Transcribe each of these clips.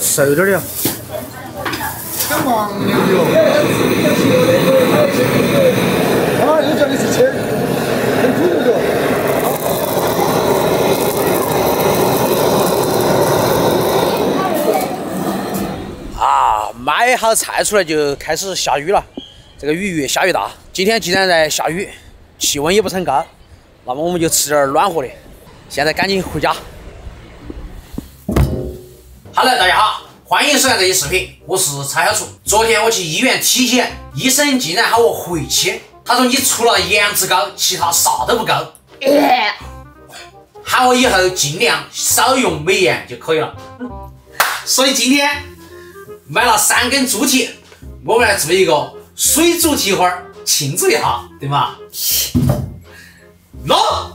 瘦点的。干嘛？啊，又叫你去切，很苦的。啊，买好菜出来就开始下雨了，这个雨越下越大。今天既然在下雨，气温也不是很高，那么我们就吃点暖和的。现在赶紧回家。Hello，大家好，欢迎收看这期视频，我是蔡小厨。昨天我去医院体检，医生竟然喊我回去，他说你除了颜值高，其他啥都不高，喊我以后尽量少用美颜就可以了。所以今天买了三根猪蹄，我们来做一个水煮蹄花，庆祝一下，对吗？喏。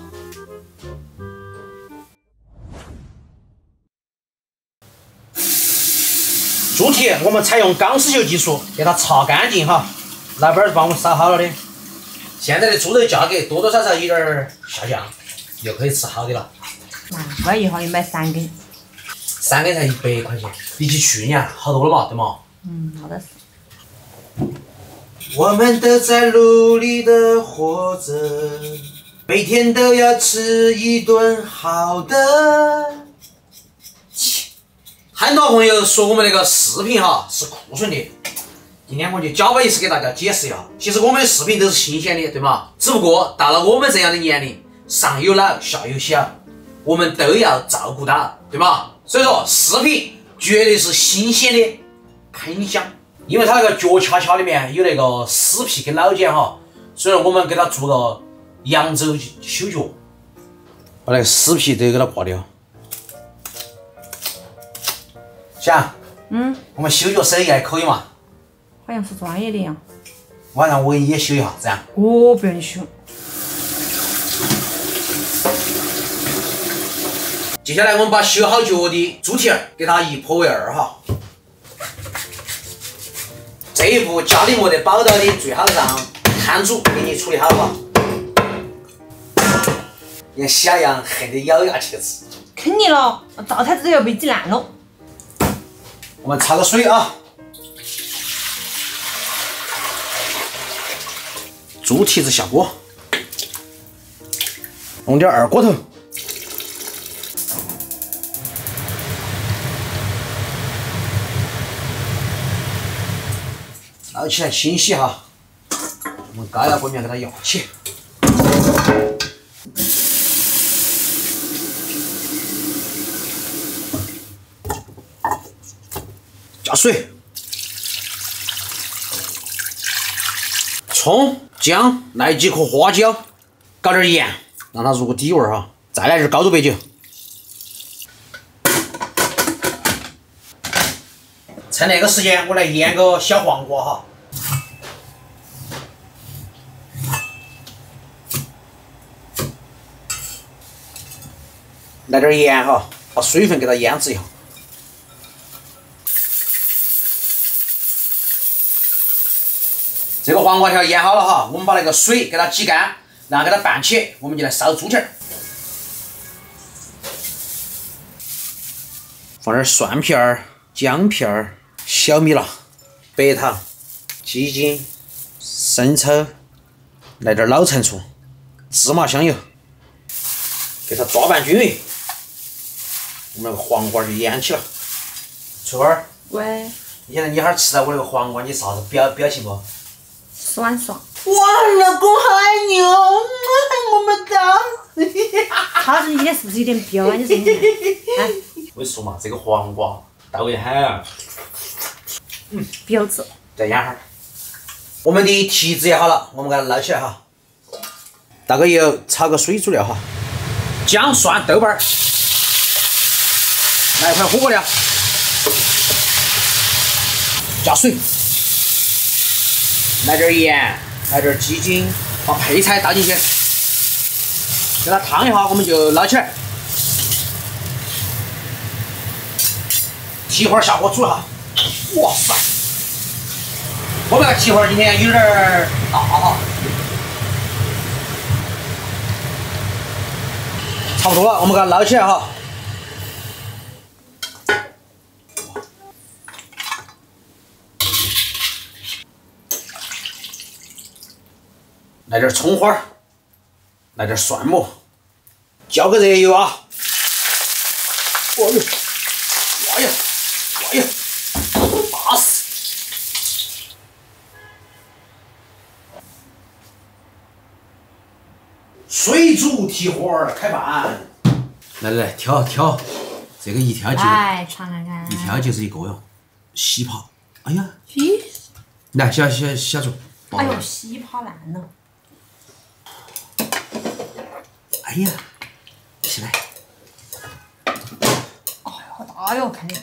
猪蹄我们采用钢丝球技术给它擦干净哈，老板儿帮我们烧好了的。现在的猪肉价格多多少少有点儿下降，又可以吃好的了。难怪一号你买三根。三根才一百块钱，比起去年好多了嘛，对吗？嗯，好的是。我们都在努力的活着，每天都要吃一顿好的。很多朋友说我们那个视频哈是库存的，今天我就假把意思给大家解释一下。其实我们的视频都是新鲜的，对吗？只不过到了我们这样的年龄，上有老下有小，我们都要照顾到，对吗？所以说视频绝对是新鲜的，喷香。因为它那个脚恰恰里面有那个死皮跟老茧哈，所以说我们给它做个扬州修脚，把那个死皮都给它刮掉。想，嗯，我们修脚手艺还可以嘛？好像是专业的呀。晚上我给你也修一下，这样。我不用修。接下来我们把修好脚的猪蹄儿给它一破为二哈。这一步家里没得宝刀的，最好让摊主给你处理好哈。像小羊恨得咬牙切齿。肯定了，灶台子都要被挤烂了。我们焯个水啊。猪蹄子下锅，弄点二锅头。捞起来清洗哈，我们高压锅面给它压起，水，葱、姜、来几颗花椒，搞点盐，让它入个底味儿哈，再来点高度白酒。趁那个时间，我来腌个小黄瓜哈。来点盐哈，把水分给它腌制一下。这个黄瓜条腌好了哈，我们把那个水给它挤干，然后给它拌起，我们就来烧猪蹄儿。放点蒜片儿、姜片儿、小米辣、白糖、鸡精、生抽，来点老陈醋、芝麻香油，给它抓拌均匀。我们那个黄瓜就腌起了。翠花儿，喂，你现在你哈儿吃到我那个黄瓜，你啥子表表情不？爽爽。哇，老公好爱你哦，我们到。他说你今天是不是有点彪啊？你说你看，哎，我跟你说嘛，这个黄瓜到位很啊。彪子。再腌哈儿。我们的蹄子也好了，我们给它捞起来哈。倒个油，炒个水煮料哈。姜、蒜、豆瓣儿，来一块火锅料，加水，来点盐，来点鸡精，把配菜倒进去，给它烫一下，我们就捞起来。蹄花下锅煮一下，哇塞！我们那个蹄花今天有点大哈，差不多了，我们给它捞起来哈。来点葱花儿，来点蒜末，浇个热油啊！哎呦，哎呀，哎呀，巴适！水煮蹄花儿开饭，来来来，挑挑，这个一挑就来尝看看一。挑就是一个哟，洗泡。哎呀，咦，来小小小猪，哎呦，过来洗泡烂了。哎呀，起来。好大哟，看你。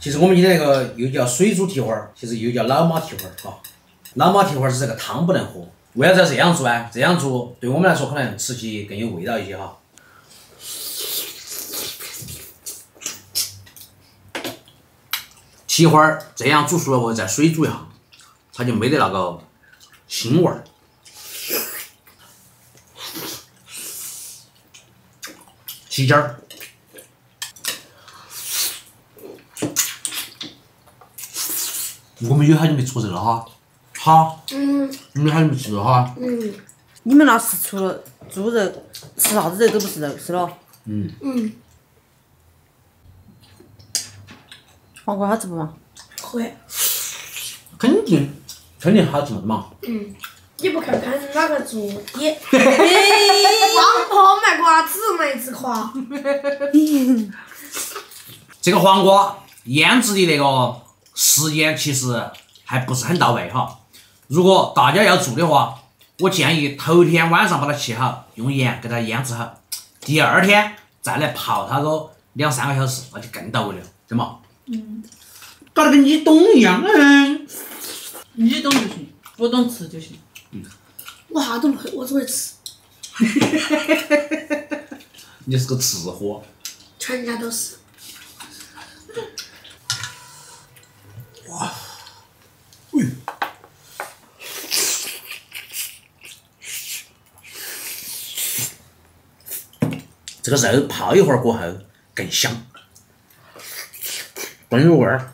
其实我们今天那个又叫水煮蹄花儿，其实又叫老马蹄花儿哈。老马蹄花儿是这个汤不能喝，为啥子要这样做啊？这样做对我们来说可能吃起更有味道一些哈。蹄花儿这样煮熟了后再水煮一下，它就没得那个腥味儿。鸡尖儿。我们有好久没吃这了哈，好，嗯你们好久没吃了哈，嗯你们那是除了猪肉，吃啥子肉都不是肉是咯？嗯，嗯，黄瓜好吃不嘛？会。肯定肯定好吃嘛，嗯，你不看看哪个做的？王婆卖瓜，只卖自夸。这个黄瓜腌制的那个时间其实还不是很到位哈。如果大家要做的话，我建议头天晚上把它切好，用盐给它腌制好，第二天再来泡它个两三个小时，那就更到位了，对嘛？嗯。搞得跟你懂一样，嗯。你懂就行，我懂吃就行。我啥都不会，我只会吃，你是个吃货。全家都是。哇这个肉泡一会儿过后更香，更有味儿。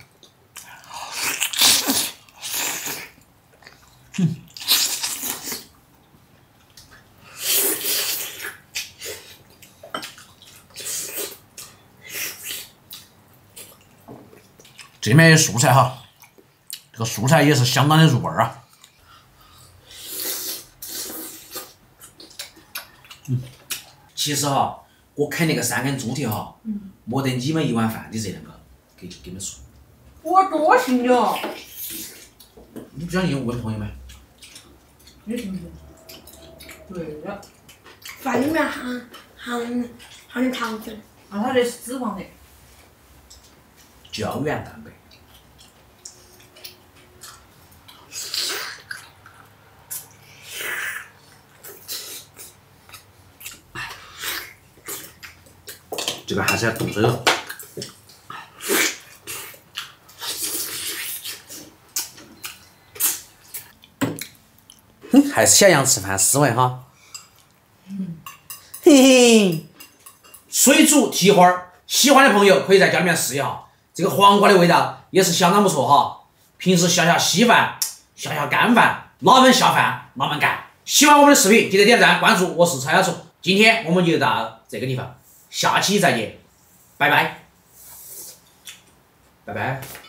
这里面有蔬菜哈，这个蔬菜也是相当的入味儿啊。其实哈，我啃那个三根猪蹄哈，没得你们一碗饭的热量高。给给你们说，我多信了，你不相信我问朋友们。没信不？对了，饭里面含含含的糖分，那它这是脂肪的。胶原蛋白。这个还是要动手的。嗯，还是小杨吃饭思维哈。嘿嘿。水煮蹄花儿，喜欢的朋友可以在家里面试一下。这个黄瓜的味道也是相当不错哈。平时下下稀饭、下下干饭，哪门下饭哪门干。喜欢我们的视频，记得点赞关注，我是蔡小厨。今天我们就到这个地方，下期再见，拜拜，拜拜。